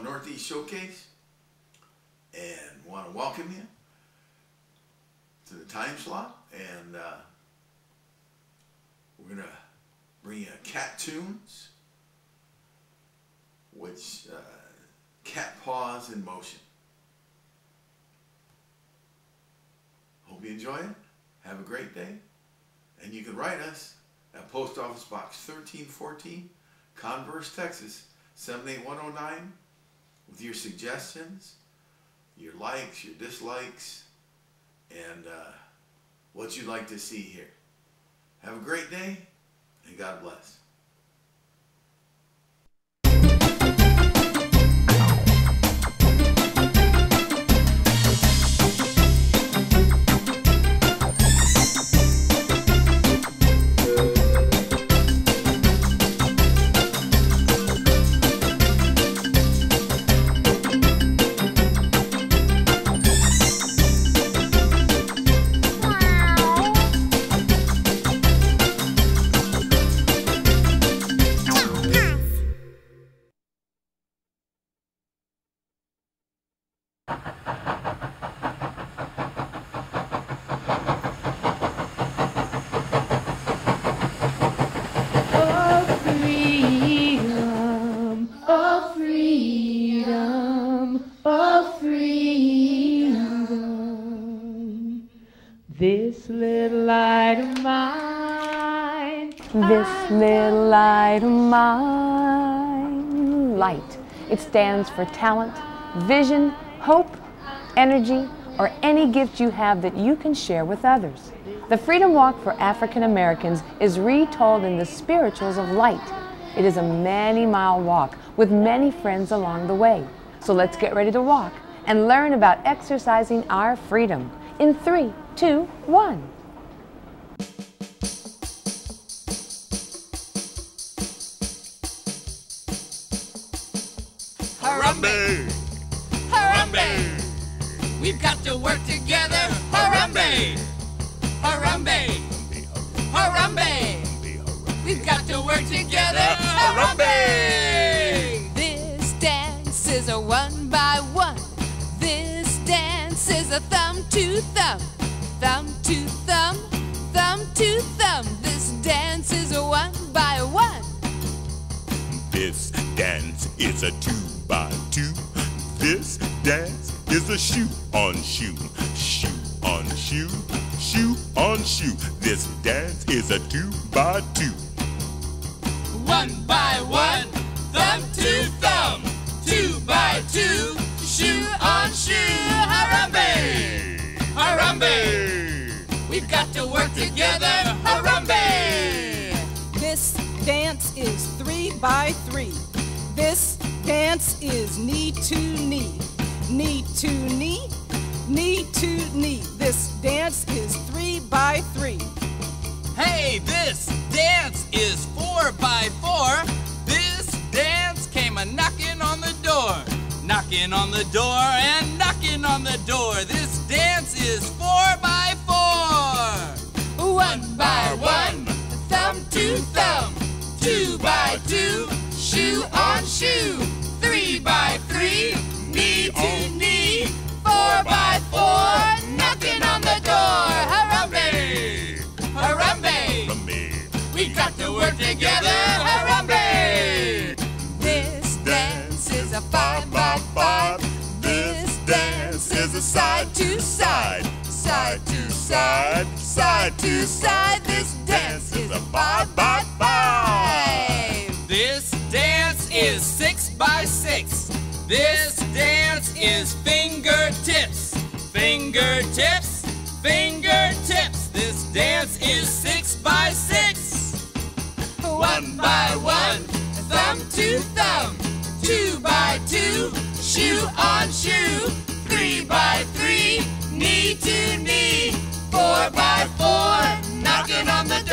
Omaha Northeast Showcase and want to welcome you to the time slot. And uh, we're going to bring you Cat Tunes, which uh, Cat Paws in Motion. Hope you enjoy it. Have a great day. And you can write us at Post Office Box 1314, Converse, Texas 78109 with your suggestions, your likes, your dislikes, and uh, what you'd like to see here. Have a great day, and God bless. Light. It stands for talent, vision, hope, energy, or any gift you have that you can share with others. The Freedom Walk for African Americans is retold in the spirituals of light. It is a many mile walk with many friends along the way. So let's get ready to walk and learn about exercising our freedom. In three, two, one. Harambe! Harambe! We've got to work together. Harambe! Harambe! Harambe! We've got to work together. Harambe! This dance is a one by one. This dance is a thumb to thumb. Thumb to thumb. Thumb to thumb. This dance is a one by one. This dance is a two by two. This dance is a shoe on shoe. Shoe on shoe. Shoe on shoe. This dance is a two by two. One by one, thumb to thumb, two by two, shoe on shoe, Harambe! Harambe! We've got to work together, Harambe! This dance is three by three. This dance is knee to knee, knee to knee, knee to knee. This dance is three by three. Hey, this dance is four by four. This dance came a knocking on the door, knocking on the door and knocking on the door. This dance is four by four. One by one, thumb to thumb, two by two, shoe on shoe, three, knee to knee, four by four, knocking on the door. Harambe! Harambe! Harambe. We've got to work together, Harambe! This dance is a five by five. This dance is a side to side, side to side, side to side. This dance is a five by five. This dance is six by six. This dance is fingertips, fingertips, fingertips. This dance is six by six. One by one, thumb to thumb, two by two, shoe on shoe, three by three, knee to knee, four by four, knocking on the door,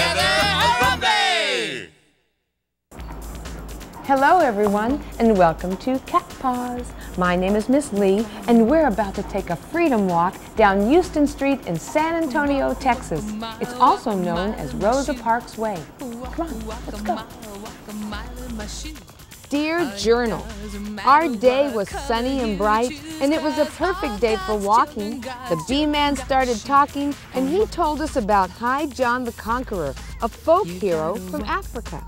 together, Harambe! Hello, everyone, and welcome to Cat Paws. My name is Miss Lee, and we're about to take a freedom walk down Houston Street in San Antonio, Texas. It's also known as Rosa Parks Way. Come on, let's go. Dear Journal, our day was sunny and bright, and it was a perfect day for walking. The bee man started talking, and he told us about High John the Conqueror, a folk hero from Africa.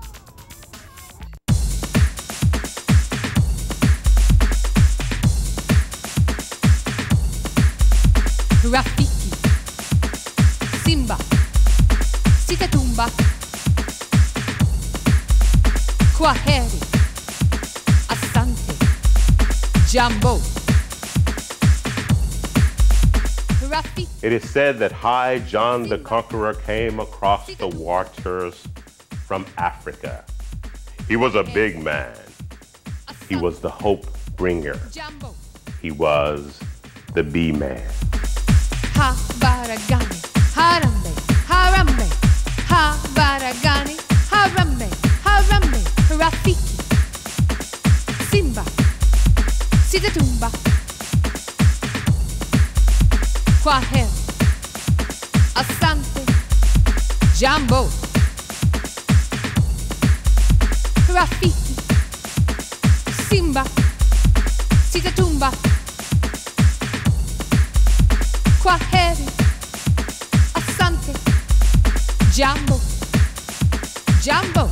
Rafiki, Simba, Sitatumba, Kwaheri, Rafiki, It is said that High John the Conqueror came across the waters from Africa. He was a big man. He was the hope bringer. He was the bee man. Jambo, Rafiki, Simba, Sitatumba, Kwaheri, Asante, Jambo, Jambo.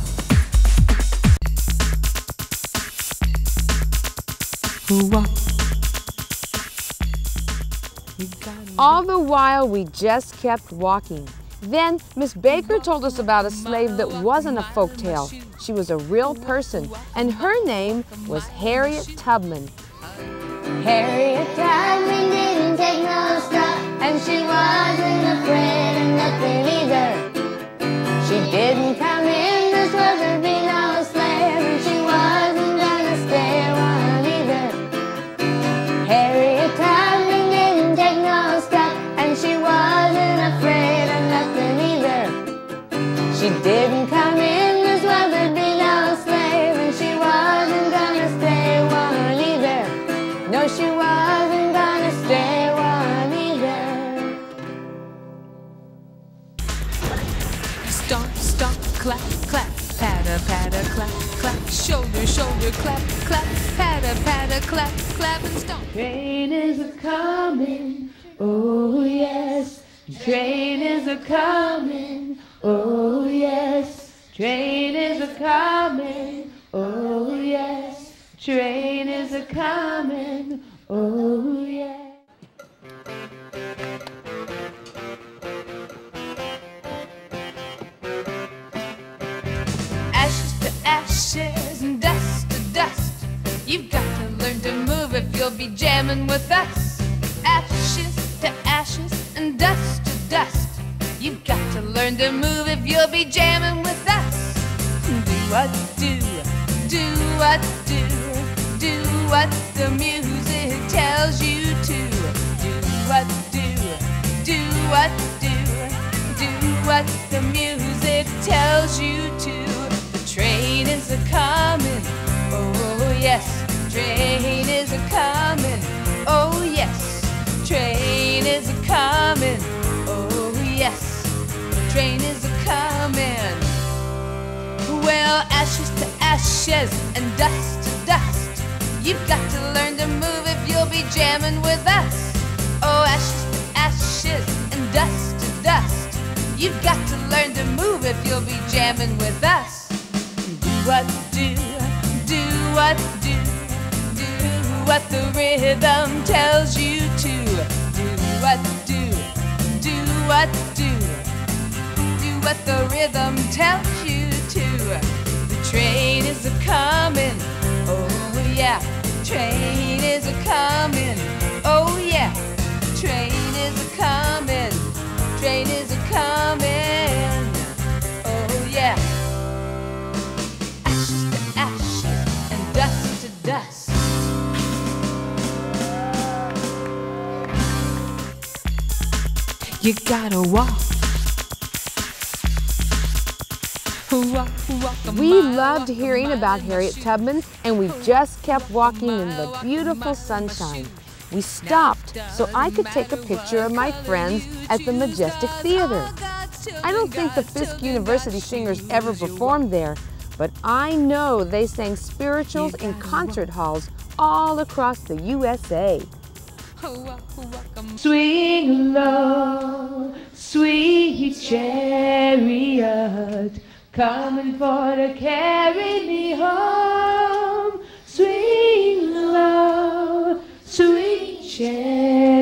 All the while, we just kept walking. Then, Miss Baker told us about a slave that wasn't a folk tale. She was a real person, and her name was Harriet Tubman. Harriet Tubman didn't take no stock, and she wasn't afraid clap, clap, patter, patter, clap, clap, shoulder, shoulder, clap, clap, patter, patter, clap, clap, and stomp. Train is a coming, oh yes. Train is a coming, oh yes. Train is a coming, oh yes. Train is a coming, be jamming with us. Ashes to ashes and dust to dust. You've got to learn to move if you'll be jamming with us. Do what do, do what do, do what the music tells you to. Do what do, do what do, do what the music tells you to. The train is a coming, oh yes. Train is a coming, oh yes. Train is a coming, oh yes. Train is a coming. Well, ashes to ashes and dust to dust. You've got to learn to move if you'll be jamming with us. Oh, ashes to ashes and dust to dust. You've got to learn to move if you'll be jamming with us. Do what do, do what do, what the rhythm tells you to. Do what do, do what do, do what the rhythm tells you to. The train is a You gotta walk We loved hearing about Harriet Tubman, and we just kept walking in the beautiful sunshine. We stopped so I could take a picture of my friends at the Majestic Theater. I don't think the Fisk University singers ever performed there, but I know they sang spirituals in concert halls all across the USA. Swing low, sweet chariot, coming for to carry me home. Swing low, sweet chariot,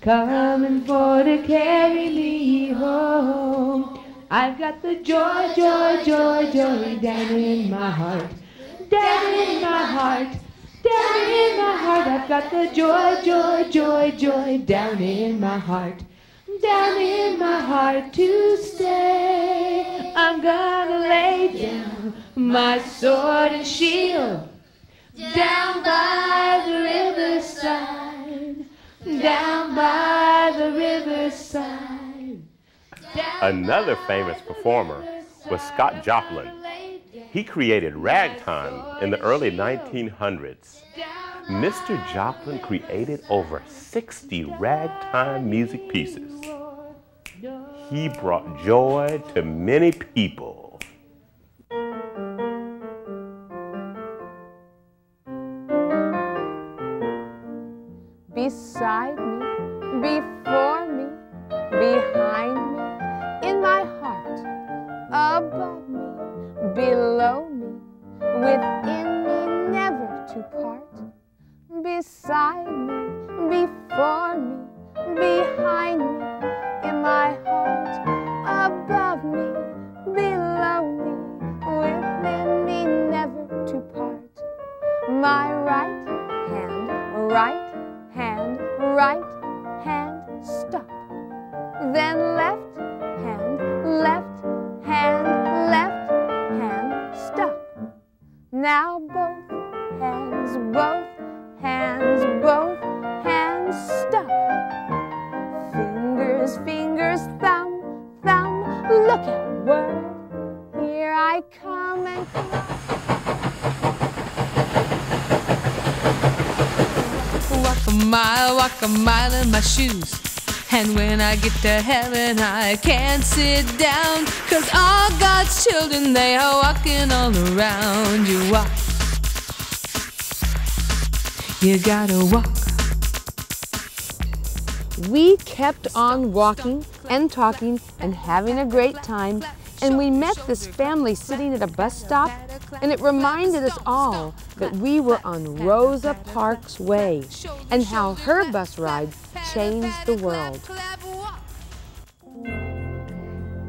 coming for to carry me home. I've got the joy, joy, joy, joy down in my heart, down in my heart. Down in my heart, I've got the joy, joy, joy, joy down in my heart. Down in my heart to stay. I'm gonna lay down my sword and shield down by the riverside. Down by the riverside. Another famous performer was Scott Joplin. He created ragtime in the early 1900s. Mr. Joplin created over 60 ragtime music pieces. He brought joy to many people. Mile, walk a mile in my shoes. And when I get to heaven, I can't sit down. Cause all God's children, they are walking all around. You walk. You gotta walk. We kept on walking and talking and having a great time, and we met this family sitting at a bus stop, and it reminded us all that we were on Rosa Parks Way and how her bus ride changed the world.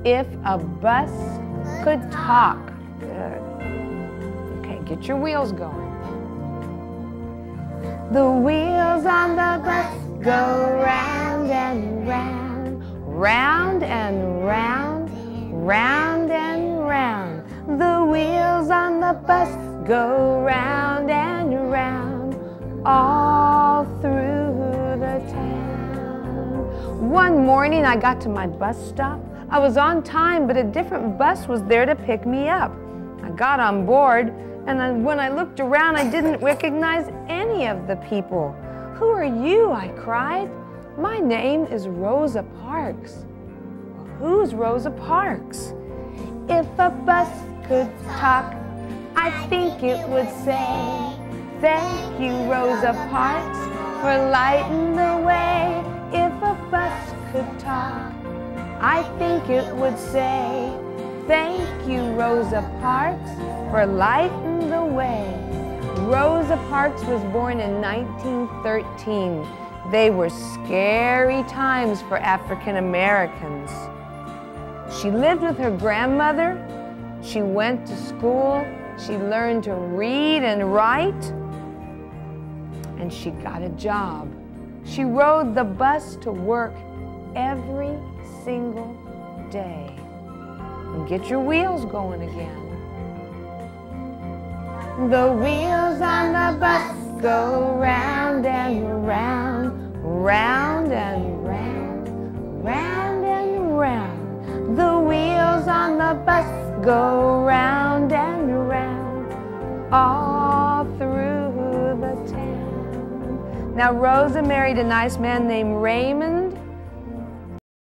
If a bus could talk, good. Okay, get your wheels going. The wheels on the bus go round and round, round and round, round and round. The wheels on the bus go round and round, all through the town. One morning I got to my bus stop. I was on time, but a different bus was there to pick me up. I got on board, and then when I looked around, I didn't recognize any of the people. Who are you? I cried. My name is Rosa Parks. Who's Rosa Parks? If a bus could talk, I think it would say, Thank you, Rosa Parks, for lighting the way. If a bus could talk, I think it would say, Thank you, Rosa Parks, for lighting the way. Rosa Parks was born in 1913. They were scary times for African Americans. She lived with her grandmother. She went to school. She learned to read and write. And she got a job. She rode the bus to work every single day. And get your wheels going again. The wheels on the bus go round and round, round and round, round and round. The wheels on the bus all through the town. Now, Rosa married a nice man named Raymond